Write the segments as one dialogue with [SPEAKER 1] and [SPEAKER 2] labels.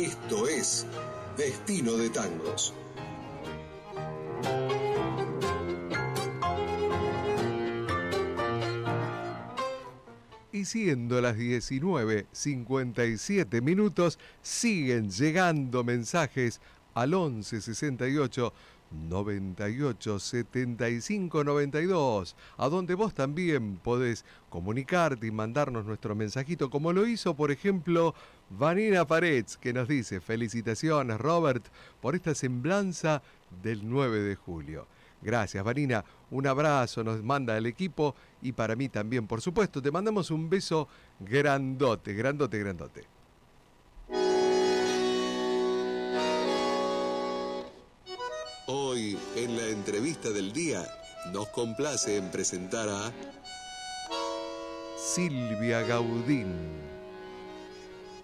[SPEAKER 1] Esto es Destino de Tangos.
[SPEAKER 2] Y siendo las 19.57 minutos, siguen llegando mensajes al 1168 98 75 92, a donde vos también podés comunicarte y mandarnos nuestro mensajito, como lo hizo, por ejemplo, Vanina Parets, que nos dice: Felicitaciones, Robert, por esta semblanza del 9 de julio. Gracias, Vanina. Un abrazo nos manda el equipo y para mí también, por supuesto. Te mandamos un beso grandote, grandote, grandote.
[SPEAKER 1] Hoy, en la entrevista del día, nos complace en presentar a
[SPEAKER 2] Silvia Gaudín.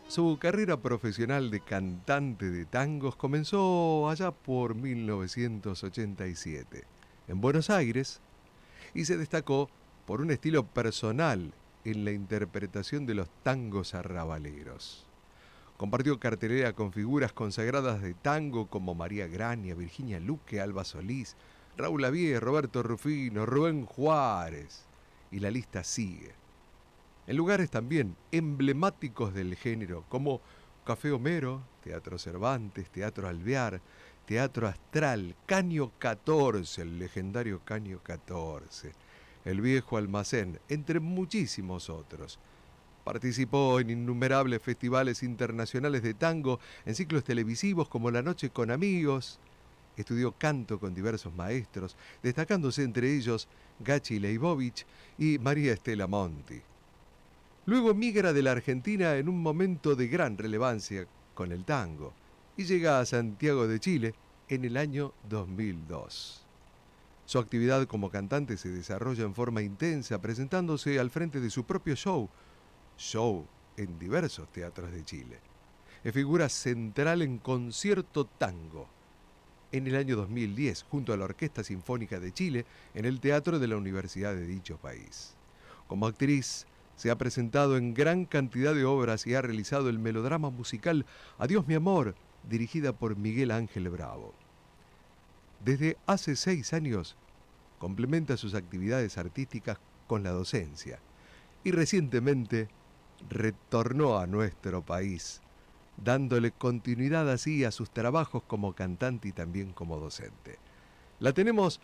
[SPEAKER 2] Su carrera profesional de cantante de tangos comenzó allá por 1987 en Buenos Aires y se destacó por un estilo personal en la interpretación de los tangos arrabaleros. Compartió cartelera con figuras consagradas de tango como María Grania, Virginia Luque, Alba Solís, Raúl Lavie, Roberto Rufino, Rubén Juárez. Y la lista sigue. En lugares también emblemáticos del género como Café Homero, Teatro Cervantes, Teatro Alvear, Teatro Astral, Caño 14, el legendario Caño 14, El Viejo Almacén, entre muchísimos otros. Participó en innumerables festivales internacionales de tango, en ciclos televisivos como La Noche con Amigos. Estudió canto con diversos maestros, destacándose entre ellos Gachi Leibovich y María Estela Monti. Luego migra de la Argentina en un momento de gran relevancia con el tango y llega a Santiago de Chile en el año 2002. Su actividad como cantante se desarrolla en forma intensa, presentándose al frente de su propio show, show en diversos teatros de Chile. Es figura central en Concierto Tango. En el año 2010, junto a la Orquesta Sinfónica de Chile, en el Teatro de la Universidad de dicho país. Como actriz, se ha presentado en gran cantidad de obras y ha realizado el melodrama musical Adiós mi amor, dirigida por Miguel Ángel Bravo. Desde hace seis años, complementa sus actividades artísticas con la docencia y recientemente retornó a nuestro país, dándole continuidad así a sus trabajos como cantante y también como docente. La tenemos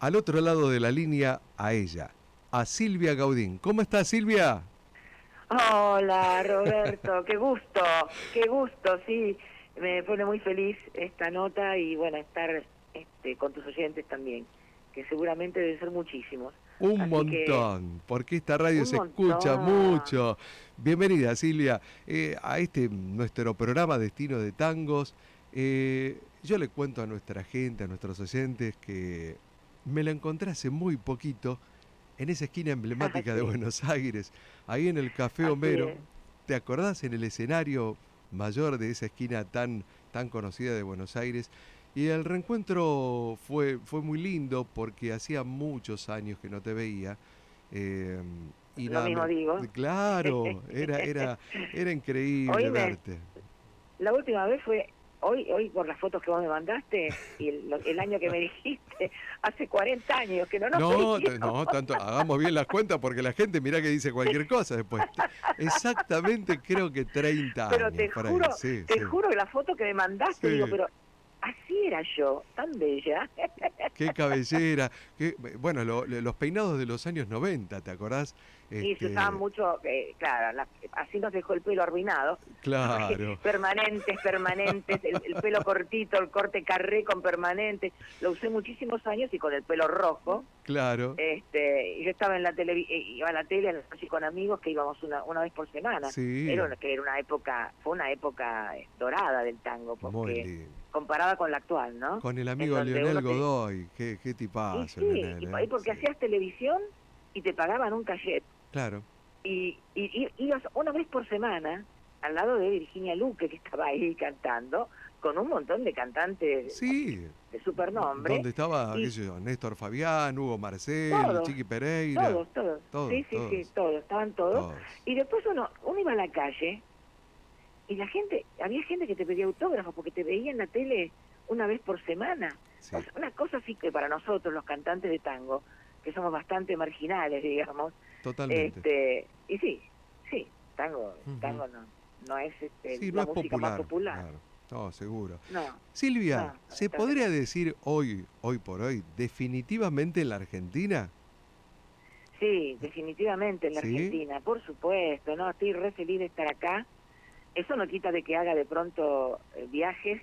[SPEAKER 2] al otro lado de la línea a ella, a Silvia Gaudín. ¿Cómo está Silvia?
[SPEAKER 3] Hola Roberto, qué gusto, qué gusto, sí, me pone muy feliz esta nota y bueno, estar este, con tus oyentes también, que seguramente deben ser muchísimos.
[SPEAKER 2] Un montón, porque esta radio se escucha mucho. Bienvenida Silvia eh, a este nuestro programa Destino de Tangos. Eh, yo le cuento a nuestra gente, a nuestros oyentes, que me la encontré hace muy poquito en esa esquina emblemática de Buenos Aires, ahí en el Café Homero. ¿Te acordás en el escenario mayor de esa esquina tan, tan conocida de Buenos Aires? Y el reencuentro fue, fue muy lindo porque hacía muchos años que no te veía.
[SPEAKER 3] Eh, y Lo mismo digo.
[SPEAKER 2] Claro, era, era, era increíble verte.
[SPEAKER 3] La última vez fue hoy, hoy por las fotos que vos me mandaste y el, año que me dijiste, hace 40 años que no nos
[SPEAKER 2] No, no, tanto, hagamos bien las cuentas porque la gente mira que dice cualquier cosa después. Exactamente creo que 30 años.
[SPEAKER 3] Pero te juro, te juro que la foto que me mandaste, digo, pero así era yo, tan bella.
[SPEAKER 2] Qué cabellera. Qué, bueno, los peinados de los años 90, ¿te acordás?
[SPEAKER 3] Sí, se usaban mucho, eh, claro, así nos dejó el pelo arruinado.
[SPEAKER 2] Claro.
[SPEAKER 3] permanentes, permanentes, el, pelo cortito, el corte carré con permanentes. Lo usé muchísimos años y con el pelo rojo.
[SPEAKER 2] Claro.
[SPEAKER 3] Este, yo estaba en la tele, eh, iba a la tele con amigos que íbamos una, una vez por semana.
[SPEAKER 2] Sí.
[SPEAKER 3] Era, que era una época, fue una época eh, dorada del tango, porque comparada con la actual, ¿no?
[SPEAKER 2] Con el amigo Leonel Godoy, qué, qué tipazo.
[SPEAKER 3] Sí, y, porque hacías televisión y te pagaban un cachet.
[SPEAKER 2] Claro.
[SPEAKER 3] Y, y, ibas una vez por semana al lado de Virginia Luque, que estaba ahí cantando, con un montón de cantantes
[SPEAKER 2] sí.
[SPEAKER 3] de supernombre.
[SPEAKER 2] Donde estaba, qué sé yo, Néstor Fabián, Hugo Marcel, Chiqui Pereira.
[SPEAKER 3] Todos, todos. sí, sí, sí, todos, estaban todos. Y después uno, uno iba a la calle y la gente, había gente que te pedía autógrafos porque te veía en la tele una vez por semana.
[SPEAKER 2] Sí.
[SPEAKER 3] O sea, una cosa así que para nosotros, los cantantes de tango, que somos bastante marginales, digamos,
[SPEAKER 2] Totalmente.
[SPEAKER 3] este, y sí, sí, tango,
[SPEAKER 2] Ujú.
[SPEAKER 3] tango no, no es este,
[SPEAKER 2] sí, no es
[SPEAKER 3] música
[SPEAKER 2] popular.
[SPEAKER 3] más popular.
[SPEAKER 2] claro. No, seguro.
[SPEAKER 3] No,
[SPEAKER 2] Silvia,
[SPEAKER 3] No,
[SPEAKER 2] ¿se podría decir hoy, hoy por hoy, definitivamente en la Argentina?
[SPEAKER 3] sí, definitivamente en la
[SPEAKER 2] ¿Sí?
[SPEAKER 3] Argentina, por supuesto, no, estoy re feliz de estar acá. Eso no quita de que haga de pronto eh, viajes,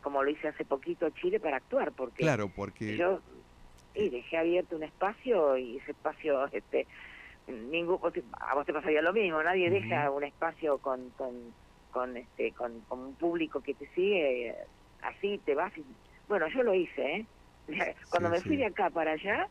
[SPEAKER 3] como lo hice hace poquito a Chile para actuar, porque
[SPEAKER 2] Claro, porque
[SPEAKER 3] yo y dejé abierto un espacio y ese espacio este ningún a vos te pasaría lo mismo nadie deja un espacio con con con este con, con un público que te sigue eh, así te vas y bueno yo lo hice ¿eh? cuando
[SPEAKER 2] Sí,
[SPEAKER 3] me fui
[SPEAKER 2] sí.
[SPEAKER 3] de acá para allá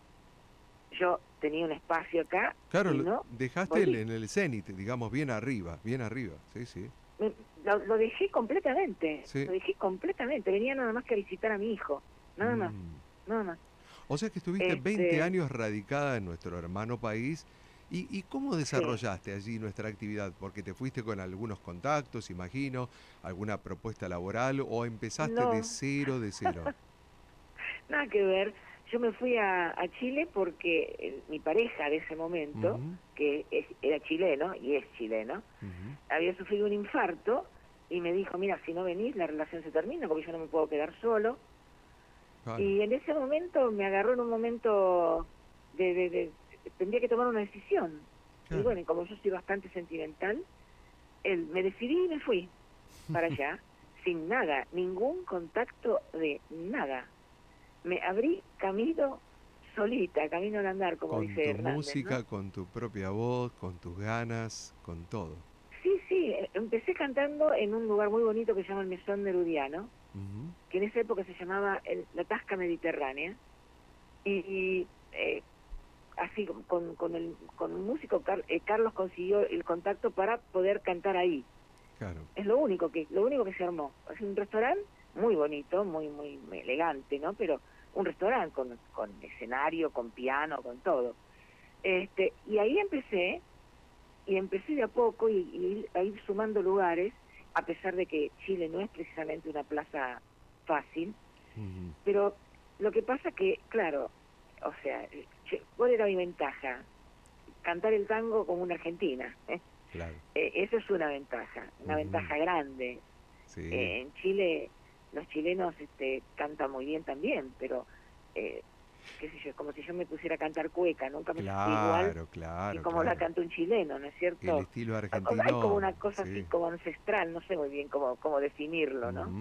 [SPEAKER 3] yo tenía un espacio acá
[SPEAKER 2] claro,
[SPEAKER 3] no
[SPEAKER 2] dejaste el- en el cenit, digamos, bien arriba, bien arriba, sí, sí.
[SPEAKER 3] me- lo, lo dejé completamente
[SPEAKER 2] Sí.
[SPEAKER 3] lo dejé completamente venía nada más que a visitar a mi hijo nada más
[SPEAKER 2] Mm.
[SPEAKER 3] nada más
[SPEAKER 2] O sea que estuviste
[SPEAKER 3] Este-
[SPEAKER 2] 20 años radicada en nuestro hermano país. ¿Y, y cómo desarrollaste allí nuestra actividad? Porque te fuiste con algunos contactos, imagino, alguna propuesta laboral o empezaste
[SPEAKER 3] No.
[SPEAKER 2] de cero, de cero.
[SPEAKER 3] Nada que ver. Yo me fui a, a Chile porque eh, mi pareja de ese momento, que es- era chileno y es chileno, había sufrido un infarto y me dijo, mira, si no venís la relación se termina porque yo no me puedo quedar solo.
[SPEAKER 2] Claro,
[SPEAKER 3] Y en ese momento me agarró en un momento de... de- de- tendría que tomar una decisión.
[SPEAKER 2] claro.
[SPEAKER 3] Y bueno, y como yo soy bastante sentimental, él, me decidí y me fui para allá, sin nada, ningún contacto de nada. Me abrí camino solita, camino al andar, como
[SPEAKER 2] con
[SPEAKER 3] dice
[SPEAKER 2] tu
[SPEAKER 3] Hernández,
[SPEAKER 2] música,
[SPEAKER 3] ¿no?
[SPEAKER 2] con tu propia voz, con tus ganas, con todo.
[SPEAKER 3] Sí, sí, eh, empecé cantando en un lugar muy bonito que se llama el Mesón Nerudiano,
[SPEAKER 2] Ujú,
[SPEAKER 3] que en esa época se llamaba el- la Tasca Mediterránea, y, y, eh, así con, con, el, con un músico, Car- eh, Carlos consiguió el contacto para poder cantar ahí.
[SPEAKER 2] Claro.
[SPEAKER 3] es lo único que lo único que se armó. Es un restaurante muy bonito muy muy, elegante no pero un restaurante con, con escenario con piano con todo. Este y ahí empecé y empecé de a poco y, y a ir sumando lugares a pesar de que Chile no es precisamente una plaza fácil. Pero lo que pasa que claro o sea cuál era mi ventaja cantar el tango como una argentina ¿eh?
[SPEAKER 2] Claro.
[SPEAKER 3] Eh, eso es una ventaja una ventaja grande
[SPEAKER 2] Sí.
[SPEAKER 3] eh, en Chile los chilenos este, cantan muy bien también, pero eh, qué sé yo, es como si yo me pusiera a cantar cueca, nunca me sentí igual
[SPEAKER 2] claro, claro.
[SPEAKER 3] que como la
[SPEAKER 2] claro.
[SPEAKER 3] canta un chileno, ¿no es
[SPEAKER 2] El
[SPEAKER 3] cierto?
[SPEAKER 2] estilo
[SPEAKER 3] Hay
[SPEAKER 2] argentino.
[SPEAKER 3] como una cosa
[SPEAKER 2] sí.
[SPEAKER 3] así como ancestral, no sé muy bien cómo, cómo definirlo, ¿no?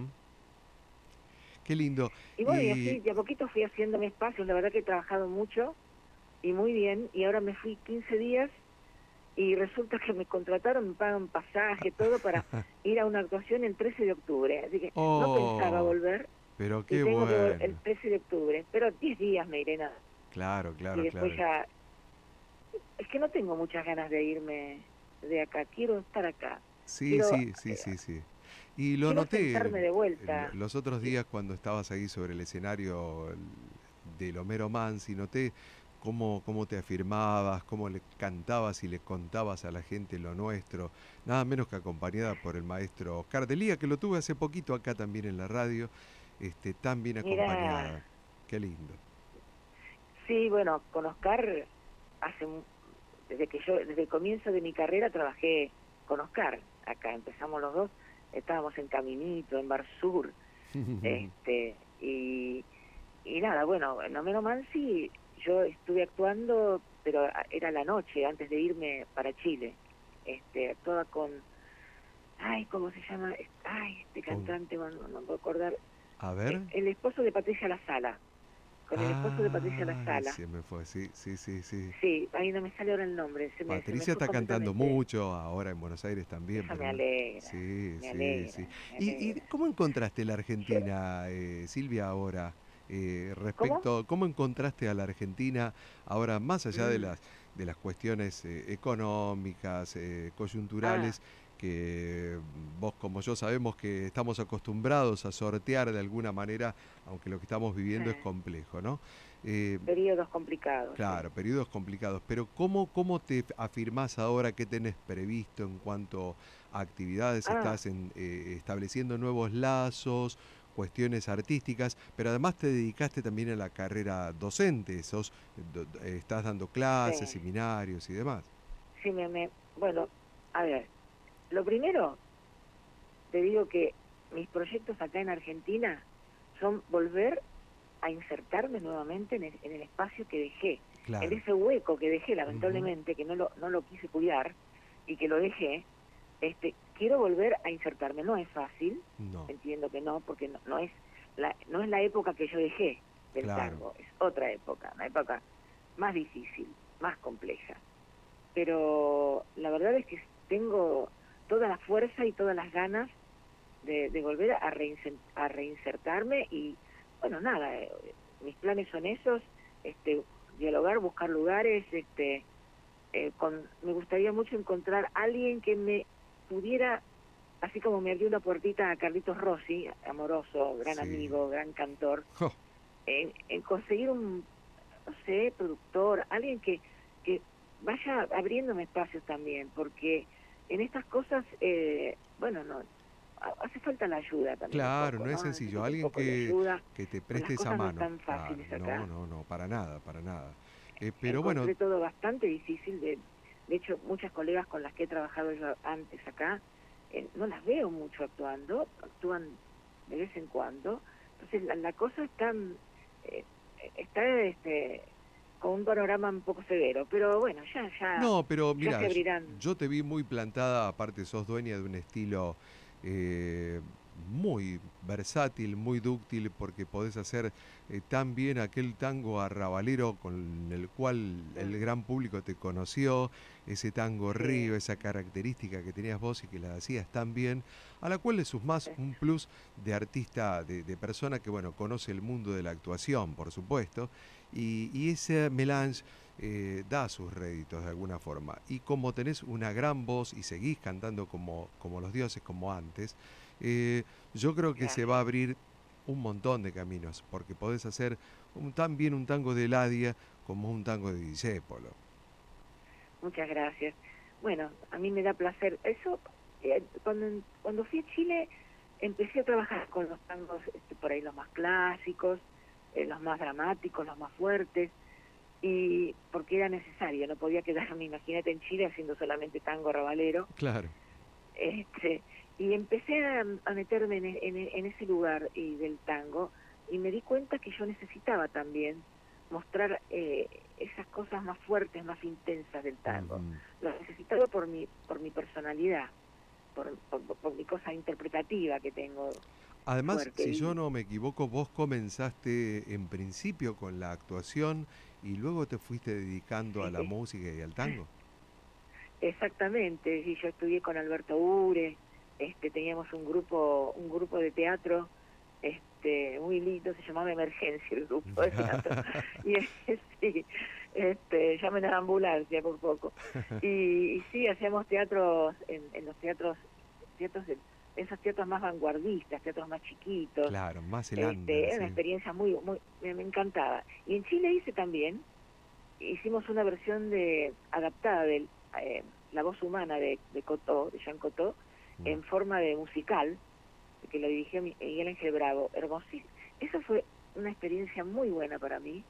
[SPEAKER 2] Qué lindo.
[SPEAKER 3] Y bueno, y
[SPEAKER 2] Y-
[SPEAKER 3] así de a poquito fui haciendo mi espacio, la verdad que he trabajado mucho y muy bien, y ahora me fui 15 días y resulta que me contrataron, me pagan pasaje, todo para ir a una actuación el 13 de octubre, así que no
[SPEAKER 2] Oh,
[SPEAKER 3] pensaba volver.
[SPEAKER 2] Pero
[SPEAKER 3] y
[SPEAKER 2] qué
[SPEAKER 3] que
[SPEAKER 2] bueno.
[SPEAKER 3] el 13 de octubre, pero 10 días me iré nada.
[SPEAKER 2] Claro, claro,
[SPEAKER 3] y después
[SPEAKER 2] claro.
[SPEAKER 3] ya... Es que no tengo muchas ganas de irme de acá, quiero estar acá.
[SPEAKER 2] Sí,
[SPEAKER 3] quiero,
[SPEAKER 2] sí, sí,
[SPEAKER 3] eh,
[SPEAKER 2] sí, sí. Y lo noté
[SPEAKER 3] de vuelta.
[SPEAKER 2] el- los otros días cuando estabas ahí sobre el escenario el- del Homero Mansi, noté cómo, cómo te afirmabas, cómo le cantabas y le contabas a la gente lo nuestro, nada menos que acompañada por el maestro Oscar Delía, que lo tuve hace poquito acá también en la radio, este, tan bien acompañada. Qué lindo.
[SPEAKER 3] Sí, bueno, con Oscar, hace desde que yo, desde el comienzo de mi carrera trabajé con Oscar. Acá empezamos los dos, estábamos en Caminito, en Bar Sur, este, y, y nada, bueno, en Homero Mansi yo estuve actuando, pero a- era la noche antes de irme para Chile. Este, actuaba con, ay, ¿cómo se llama? Ay, este cantante, no, me puedo acordar.
[SPEAKER 2] A ver.
[SPEAKER 3] El esposo de Patricia La Sala. Con el esposo de Patricia La Sala.
[SPEAKER 2] Se me fue, sí, sí, sí, sí.
[SPEAKER 3] Sí, ahí no me sale ahora el nombre. Se me, se me
[SPEAKER 2] Patricia está cantando mucho ahora en Buenos Aires también.
[SPEAKER 3] Me
[SPEAKER 2] pero no-
[SPEAKER 3] alegra.
[SPEAKER 2] Sí,
[SPEAKER 3] me
[SPEAKER 2] sí,
[SPEAKER 3] alegra,
[SPEAKER 2] sí.
[SPEAKER 3] me
[SPEAKER 2] ¿Y, y cómo encontraste la Argentina, eh, Silvia, ahora? Eh, respecto, ¿cómo? encontraste a la Argentina ahora, más allá de
[SPEAKER 3] Mm.
[SPEAKER 2] las de las cuestiones eh, económicas, eh, coyunturales,
[SPEAKER 3] Ah.
[SPEAKER 2] que vos como yo sabemos que estamos acostumbrados a sortear de alguna manera, aunque lo que estamos viviendo es complejo, ¿no?
[SPEAKER 3] Periodos complicados.
[SPEAKER 2] Claro, periodos complicados. Pero ¿cómo, ¿cómo te afirmás ahora qué tenés previsto en cuanto a actividades?
[SPEAKER 3] Ah.
[SPEAKER 2] ¿Estás en, estableciendo nuevos lazos? Cuestiones artísticas, pero además te dedicaste también a la carrera docente, sos, estás dando clases, seminarios y demás.
[SPEAKER 3] Sí, me, me, bueno, a ver, lo primero, te digo que mis proyectos acá en Argentina son volver a insertarme nuevamente en el, espacio que dejé, en ese hueco que dejé, lamentablemente, que no lo, no lo quise cuidar y que lo dejé, este, quiero volver a insertarme. No es fácil, entiendo que no, porque no, no, es la, no es la época que yo dejé del tango, es otra época, una época más difícil, más compleja. Pero la verdad es que tengo toda la fuerza y todas las ganas de, volver a, a reinsertarme y bueno, nada, eh, mis planes son esos, este, dialogar, buscar lugares, este, eh, con, me gustaría mucho encontrar alguien que me pudiera, así como me abrió una puertita a Carlitos Rossi, amoroso, gran amigo, gran cantor, en, conseguir un, no sé, productor, alguien que, que vaya abriéndome espacios también, porque en estas cosas, eh, bueno, no hace falta la ayuda también.
[SPEAKER 2] Claro, no es sencillo. Alguien que, que te preste esa mano. No, no, no, para nada, para nada. Eh, pero bueno.
[SPEAKER 3] todo bastante difícil. De, de hecho, muchas colegas con las que he trabajado yo antes acá, eh, no las veo mucho actuando, actúan de vez en cuando. Entonces, la, cosa está, eh, está este, con un panorama un poco severo, pero bueno, ya, ya.
[SPEAKER 2] No, pero mira, yo te vi muy plantada, aparte sos dueña de un estilo eh, muy versátil, muy dúctil, porque podés hacer eh, tan bien aquel tango arrabalero con el cual el gran público te conoció, ese tango río, esa característica que tenías vos y que la hacías tan bien, a la cual le sumás un plus de artista, de, persona que, bueno, conoce el mundo de la actuación, por supuesto, y, y ese melange eh, da sus réditos de alguna forma. Y como tenés una gran voz y seguís cantando como, como los dioses, como antes, eh, yo creo que se va a abrir un montón de caminos, porque podés hacer un, tan bien un tango de Ladia como un tango de Disépolo.
[SPEAKER 3] Muchas gracias. Bueno, a mí me da placer. Eso, eh, cuando, cuando fui a Chile, empecé a trabajar con los tangos este, por ahí los más clásicos, los más dramáticos, los más fuertes y porque era necesario, no podía quedarme, imagínate, en Chile haciendo solamente tango rabalero.
[SPEAKER 2] Claro.
[SPEAKER 3] Este, y empecé a, meterme en, ese lugar y del tango y me di cuenta que yo necesitaba también mostrar eh, esas cosas más fuertes, más intensas del tango. Lo necesitaba por mi, por mi personalidad, por, por, mi cosa interpretativa que tengo.
[SPEAKER 2] Además, si yo no me equivoco, vos comenzaste en principio con la actuación y luego te fuiste dedicando a la música y al tango.
[SPEAKER 3] Exactamente, y yo estudié con Alberto Ure, este, teníamos un grupo, un grupo de teatro este, muy lindo, se llamaba Emergencia el grupo de teatro. y sí, este, llamen a la ambulancia por poco. Y, y sí, hacíamos teatros en, en los teatros, teatros de esos teatros más vanguardistas, teatros más chiquitos.
[SPEAKER 2] Claro, más
[SPEAKER 3] este, Era una experiencia muy, muy, me, encantaba. Y en Chile hice también, hicimos una versión de adaptada de eh, La voz humana de, de Cotó, de Jean Cotó. En forma de musical, que lo dirigió Miguel Ángel Bravo, hermosísimo. Eso fue una experiencia muy buena para mí,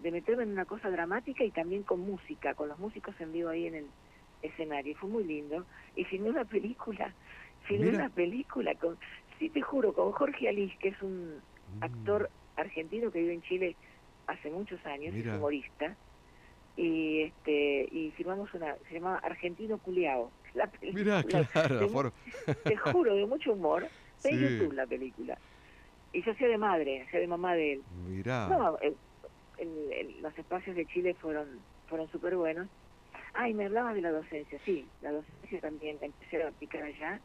[SPEAKER 3] de meterme en una cosa dramática y también con música, con los músicos en vivo ahí en el escenario. Fue muy lindo. Y filmé una película filmé una película con, sí te juro, con Jorge Alís, que es un mm. actor argentino que vive en Chile hace muchos años, es humorista, y este y filmamos una, se llamaba Argentino Culeao. La
[SPEAKER 2] película, claro,
[SPEAKER 3] te, juro, de mucho humor, de YouTube la película. Y yo hacía de madre, hacía de mamá de él.
[SPEAKER 2] Mirá.
[SPEAKER 3] No, los espacios de Chile fueron fueron súper buenos. Ay, me hablabas de la docencia, sí, la docencia también empecé a aplicar allá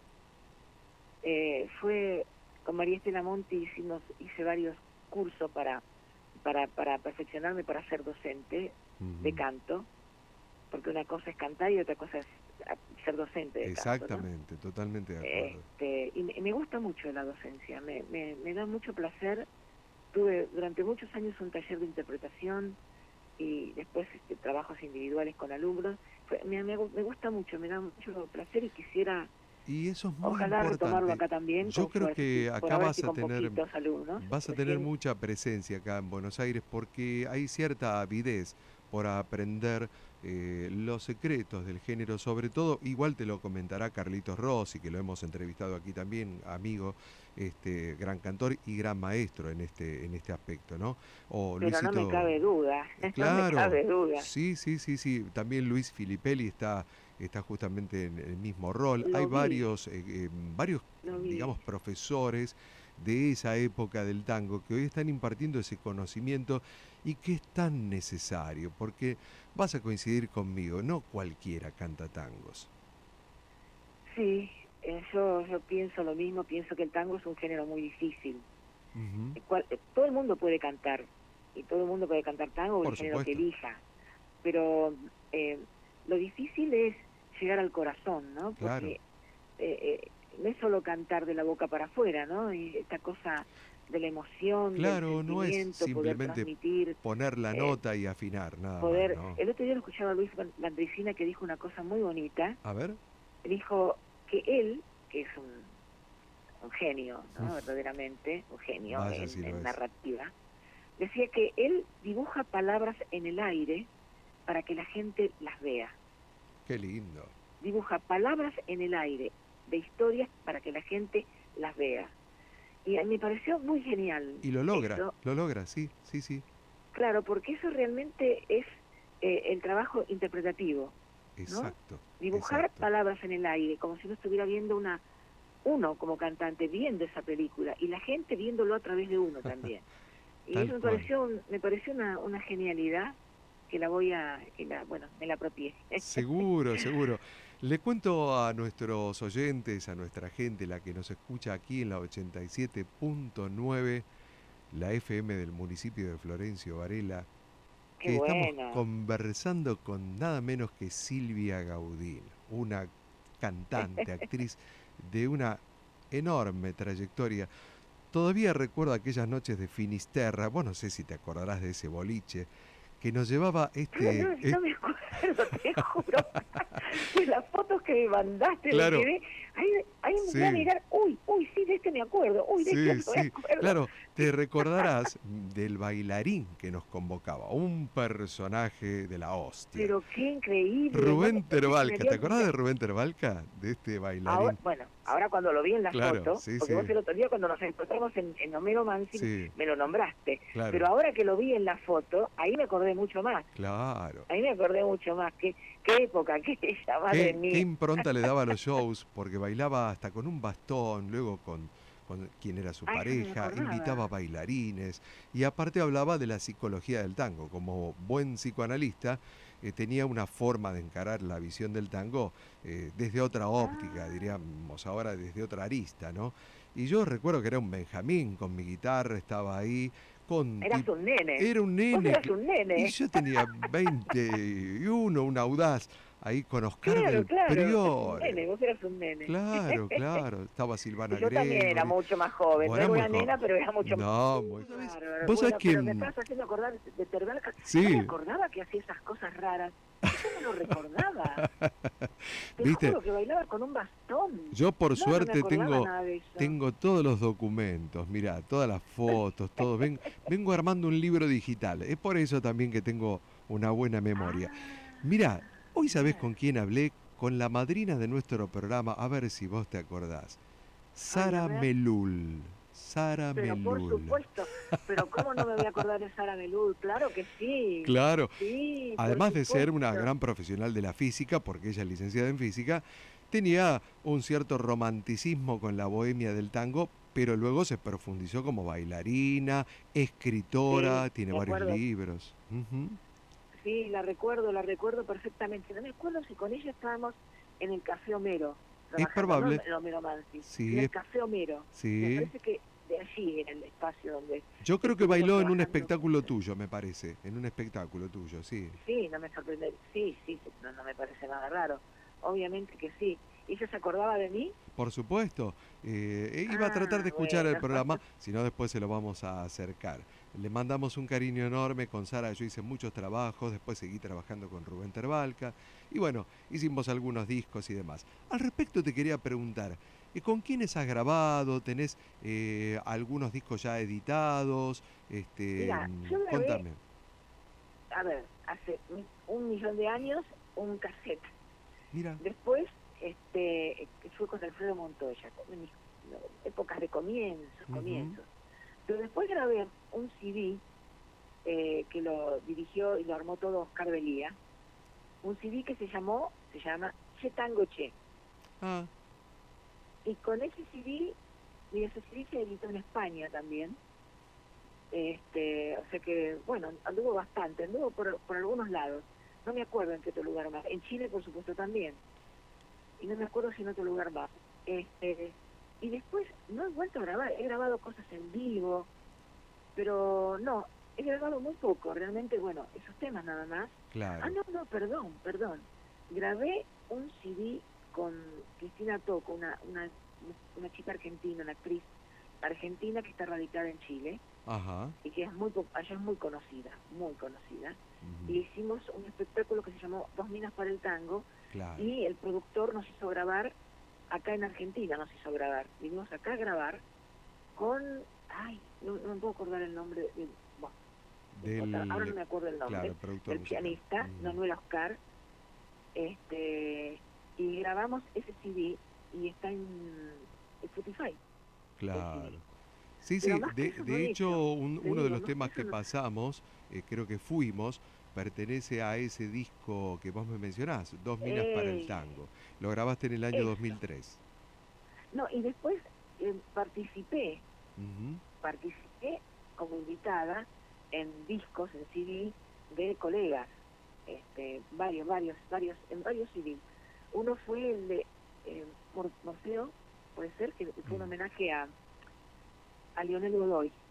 [SPEAKER 3] eh, fue con María Estela Monti hicimos hice varios cursos para para para perfeccionarme para ser docente de canto porque una cosa es cantar y otra cosa es ser docente. De
[SPEAKER 2] Exactamente, totalmente de acuerdo.
[SPEAKER 3] Este, y me, gusta mucho la docencia, me, me, me, da mucho placer. Tuve durante muchos años un taller de interpretación y después este, trabajos individuales con alumnos. me, me, gusta mucho, me da mucho placer y quisiera
[SPEAKER 2] y eso es muy
[SPEAKER 3] Ojalá
[SPEAKER 2] importante.
[SPEAKER 3] retomarlo acá también.
[SPEAKER 2] Yo creo que acá vas a tener vas a tener mucha presencia acá en Buenos Aires porque hay cierta avidez por aprender eh, los secretos del género, sobre todo, igual te lo comentará Carlitos Rossi, que lo hemos entrevistado aquí también, amigo, este gran cantor y gran maestro en este en este aspecto, ¿no? O
[SPEAKER 3] Pero no me cabe duda.
[SPEAKER 2] Claro,
[SPEAKER 3] No me cabe duda.
[SPEAKER 2] Sí, sí, sí, sí. También Luis Filipelli está, está justamente en el mismo rol.
[SPEAKER 3] Lo
[SPEAKER 2] Hay
[SPEAKER 3] vi.
[SPEAKER 2] varios, eh, eh, varios, digamos, profesores de esa época del tango que hoy están impartiendo ese conocimiento y que es tan necesario, porque vas a coincidir conmigo, no cualquiera canta tangos.
[SPEAKER 3] Sí, yo, yo pienso lo mismo, pienso que el tango es un género muy difícil.
[SPEAKER 2] Ujú.
[SPEAKER 3] el cual- eh, todo el mundo puede cantar, y todo el mundo puede cantar tango o
[SPEAKER 2] Por
[SPEAKER 3] el género que elija, pero eh, lo difícil es llegar al corazón, ¿no? Porque
[SPEAKER 2] Claro.
[SPEAKER 3] eh, eh, no es solo cantar de la boca para afuera, ¿no? Y esta cosa de la emoción,
[SPEAKER 2] Claro,
[SPEAKER 3] del
[SPEAKER 2] no es simplemente Poner la
[SPEAKER 3] Eh,
[SPEAKER 2] nota y afinar, nada
[SPEAKER 3] poder...
[SPEAKER 2] más, ¿no?
[SPEAKER 3] El otro día lo escuchaba a Luis Landricina que dijo una cosa muy bonita,
[SPEAKER 2] A ver,
[SPEAKER 3] dijo que él, que es un, un genio, ¿no? Verdaderamente, un genio
[SPEAKER 2] Vaya
[SPEAKER 3] en, en narrativa, decía que él dibuja palabras en el aire para que la gente las vea.
[SPEAKER 2] qué lindo.
[SPEAKER 3] Dibuja palabras en el aire de historias para que la gente las vea. Y me pareció muy genial.
[SPEAKER 2] Y lo logra, lo logra, sí, sí, sí.
[SPEAKER 3] Claro, porque eso realmente es eh, el trabajo interpretativo.
[SPEAKER 2] Exacto.
[SPEAKER 3] dibujar
[SPEAKER 2] exacto.
[SPEAKER 3] palabras en el aire, como si uno estuviera viendo una uno como cantante viendo esa película y la gente viéndolo a través de uno también. y eso me pareció me pareció una, una genialidad que la voy a que la, bueno, me la apropié.
[SPEAKER 2] Seguro, seguro. Le cuento a nuestros oyentes, a nuestra gente, la que nos escucha aquí en la 87.9, la FM del municipio de Florencio Varela, que estamos conversando con nada menos que Silvia Gaudín, una cantante, actriz de una enorme trayectoria. Todavía recuerdo aquellas noches de Finisterra, vos no sé si te acordarás de ese boliche, que nos llevaba este...
[SPEAKER 3] no, no me acuerdo, te juro. de las fotos que me mandaste,
[SPEAKER 2] Claro.
[SPEAKER 3] que vi, ahí, ahí me voy a mirar, uy, uy, sí, de este me acuerdo, uy, de
[SPEAKER 2] Sí,
[SPEAKER 3] este me
[SPEAKER 2] sí,
[SPEAKER 3] acuerdo.
[SPEAKER 2] Claro, te recordarás del bailarín que nos convocaba, un personaje de la hostia.
[SPEAKER 3] Pero qué increíble.
[SPEAKER 2] Rubén
[SPEAKER 3] ¿no? Me
[SPEAKER 2] Terbalca, ¿te acordás de Rubén Terbalca? De este
[SPEAKER 3] Ahora,
[SPEAKER 2] bailarín.
[SPEAKER 3] bueno, ahora cuando lo vi en la
[SPEAKER 2] Claro,
[SPEAKER 3] foto,
[SPEAKER 2] sí,
[SPEAKER 3] porque
[SPEAKER 2] sí.
[SPEAKER 3] vos el otro día cuando nos encontramos en, en Homero Mansi,
[SPEAKER 2] Sí,
[SPEAKER 3] me lo nombraste.
[SPEAKER 2] claro,
[SPEAKER 3] Pero ahora que lo vi en la foto, ahí me acordé mucho más.
[SPEAKER 2] claro.
[SPEAKER 3] Ahí me acordé mucho más. Qué, qué época, qué ella,
[SPEAKER 2] ¿Qué,
[SPEAKER 3] mía.
[SPEAKER 2] qué impronta le daba a los shows? Porque bailaba hasta con un bastón, luego con, con quien era su pareja, invitaba bailarines y aparte hablaba de la psicología del tango. Como buen psicoanalista, eh, tenía una forma de encarar la visión del tango eh, desde otra óptica,
[SPEAKER 3] Ah.
[SPEAKER 2] diríamos ahora desde otra arista, ¿no? Y yo recuerdo que era un Benjamín con mi guitarra, estaba ahí con...
[SPEAKER 3] Eras un nene.
[SPEAKER 2] Era un nene.
[SPEAKER 3] eras un nene.
[SPEAKER 2] y yo tenía 21, un audaz, ahí con Oscar
[SPEAKER 3] claro,
[SPEAKER 2] del
[SPEAKER 3] claro.
[SPEAKER 2] Priore.
[SPEAKER 3] nene, vos eras un nene.
[SPEAKER 2] Claro, claro. Estaba Silvana
[SPEAKER 3] yo también era mucho más joven. No era una
[SPEAKER 2] joven.
[SPEAKER 3] nena, pero era mucho más
[SPEAKER 2] No, muy-
[SPEAKER 3] Claro,
[SPEAKER 2] vos sabés
[SPEAKER 3] bueno, me estás haciendo acordar de Terbalca.
[SPEAKER 2] Sí.
[SPEAKER 3] No me acordaba que hacía esas cosas raras. Yo no lo recordaba. Te
[SPEAKER 2] ¿Viste?
[SPEAKER 3] juro que bailaba con un bastón.
[SPEAKER 2] Yo por
[SPEAKER 3] No, no
[SPEAKER 2] suerte
[SPEAKER 3] acordaba
[SPEAKER 2] tengo tengo todos los documentos, mira, todas las fotos, todo. Ven- vengo armando un libro digital. Es por eso también que tengo una buena memoria.
[SPEAKER 3] Ah,
[SPEAKER 2] Mira, hoy sabés con quién hablé, con la madrina de nuestro programa, a ver si vos te acordás. Sara. Melul. Sara
[SPEAKER 3] pero por
[SPEAKER 2] Melul.
[SPEAKER 3] supuesto. Pero ¿cómo no me voy a acordar de Sara Melul? Claro que sí.
[SPEAKER 2] Claro,
[SPEAKER 3] Sí,
[SPEAKER 2] además de ser una gran profesional de la física, porque ella es licenciada en física, tenía un cierto romanticismo con la bohemia del tango, pero luego se profundizó como bailarina, escritora,
[SPEAKER 3] Sí,
[SPEAKER 2] tiene varios libros.
[SPEAKER 3] Sí, la recuerdo, la recuerdo perfectamente. No me acuerdo si con ella estábamos en el Café Homero. trabajando,
[SPEAKER 2] probable.
[SPEAKER 3] en el Homero Mansi,
[SPEAKER 2] Sí,
[SPEAKER 3] en el
[SPEAKER 2] es-
[SPEAKER 3] Café Homero. Me
[SPEAKER 2] Sí,
[SPEAKER 3] parece que de allí era el espacio donde...
[SPEAKER 2] yo creo que bailó en un espectáculo tuyo, me parece, en un espectáculo tuyo, sí.
[SPEAKER 3] Sí, no me sorprende. Sí, sí, no, no me parece nada raro. obviamente que sí. ¿Y ella se acordaba de mí?
[SPEAKER 2] Por supuesto. Eh, iba a tratar de
[SPEAKER 3] Ah,
[SPEAKER 2] escuchar el programa, si no después se lo vamos a acercar. Le mandamos un cariño enorme con Sara, yo hice muchos trabajos, después seguí trabajando con Rubén Terbalca y bueno, hicimos algunos discos y demás. Al respecto te quería preguntar, ¿y ¿con quiénes has grabado? ¿Tenés eh, algunos discos ya editados? Este,
[SPEAKER 3] Mira,
[SPEAKER 2] mm,
[SPEAKER 3] yo
[SPEAKER 2] contame.
[SPEAKER 3] A ver, hace un millón de años, un cassette.
[SPEAKER 2] Mira,
[SPEAKER 3] Después, este, fue con Alfredo Montoya, con mis épocas de comienzos, comienzos. Pero después grabé un CD eh, que lo dirigió y lo armó todo Oscar Belía. Un CD que se llamó, se llama Che Tango Che.
[SPEAKER 2] ah,
[SPEAKER 3] Y con ese CD, y ese CD se editó en España también. Este, o sea que, bueno, anduvo bastante, anduvo por, por algunos lados. No me acuerdo en qué otro lugar más. En Chile, por supuesto, también. Y no me acuerdo si en otro lugar más. Este, y después no he vuelto a grabar. He grabado cosas en vivo, pero no, he grabado muy poco. Realmente, bueno, esos temas nada más.
[SPEAKER 2] claro.
[SPEAKER 3] Ah, no, no, perdón, perdón. Grabé un CD con Cristina Toco, una, una, una chica argentina, una actriz argentina que está radicada en Chile
[SPEAKER 2] Ajá.
[SPEAKER 3] y que es muy allá es muy conocida, muy conocida. Y hicimos un espectáculo que se llamó Dos Minas para el Tango
[SPEAKER 2] Claro.
[SPEAKER 3] y el productor nos hizo grabar, acá en Argentina nos hizo grabar. Vinimos acá a grabar con, ay, no, no me puedo acordar el nombre, de, bueno,
[SPEAKER 2] Del,
[SPEAKER 3] ahora no me acuerdo el nombre
[SPEAKER 2] claro,
[SPEAKER 3] el pianista. Manuel Oscar, este, y grabamos ese CD y está en Spotify.
[SPEAKER 2] Claro. Sí, sí, de, hecho, un- uno de los temas que pasamos, eh, creo que fuimos, pertenece a ese disco que vos me mencionás, Dos Minas para el
[SPEAKER 3] Eh,
[SPEAKER 2] Tango. Lo grabaste en el año
[SPEAKER 3] eso.
[SPEAKER 2] 2003.
[SPEAKER 3] No, y después eh, participé, participé como invitada en discos, en CD de colegas, este, varios, varios, varios, en varios CD. Uno fue el de eh, Mor- Morfeo, puede ser, que fue un
[SPEAKER 2] Mm.
[SPEAKER 3] homenaje a, a Lionel Godoy.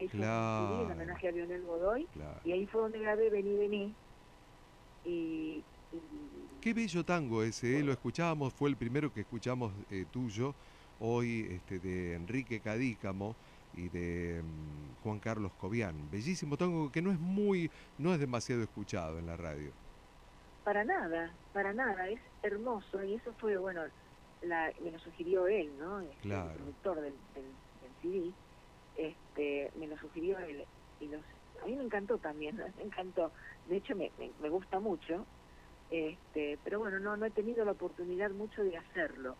[SPEAKER 3] Hizo un CD
[SPEAKER 2] Claro.
[SPEAKER 3] en homenaje a Lionel Godoy
[SPEAKER 2] claro.
[SPEAKER 3] Y ahí fue donde grabé Vení, Vení. Y, y-
[SPEAKER 2] Qué bello tango ese, eh, lo escuchábamos, fue el primero que escuchamos eh, tuyo, hoy este, de Enrique Cadícamo y de mm, Juan Carlos Cobian. Bellísimo tango que no es muy, no es demasiado escuchado en la radio.
[SPEAKER 3] para nada, para nada, es hermoso. Y eso fue, bueno, la, me lo sugirió él, ¿no? Este,
[SPEAKER 2] Claro.
[SPEAKER 3] El productor del, del, del CD. Este, me lo sugirió él. Y los, a mí me encantó también, me encantó. De hecho, me, me, me gusta mucho. Este, pero bueno, no, no he tenido la oportunidad mucho de hacerlo.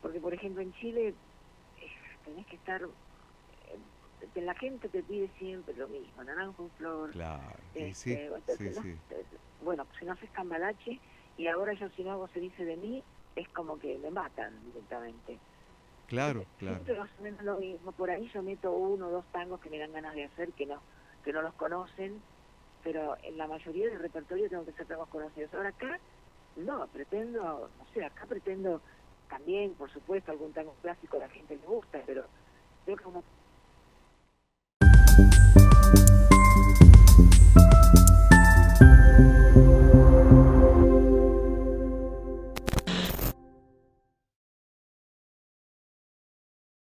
[SPEAKER 3] Porque, por ejemplo, en Chile eh, tenés que estar... eh, la gente te pide siempre lo mismo, naranjo flor,
[SPEAKER 2] Claro, sí,
[SPEAKER 3] este,
[SPEAKER 2] sí,
[SPEAKER 3] ¿no?
[SPEAKER 2] sí.
[SPEAKER 3] Bueno, si no haces cambalache y ahora yo si no hago se dice de mí, es como que me matan directamente.
[SPEAKER 2] Claro, claro.
[SPEAKER 3] Siempre más o menos lo mismo. Por ahí yo meto uno o dos tangos que me dan ganas de hacer, que no que no los conocen, pero en la mayoría del repertorio tengo que ser tangos conocidos. Ahora acá, no, pretendo, no sé, acá pretendo también, por supuesto, algún tango clásico a la gente le gusta,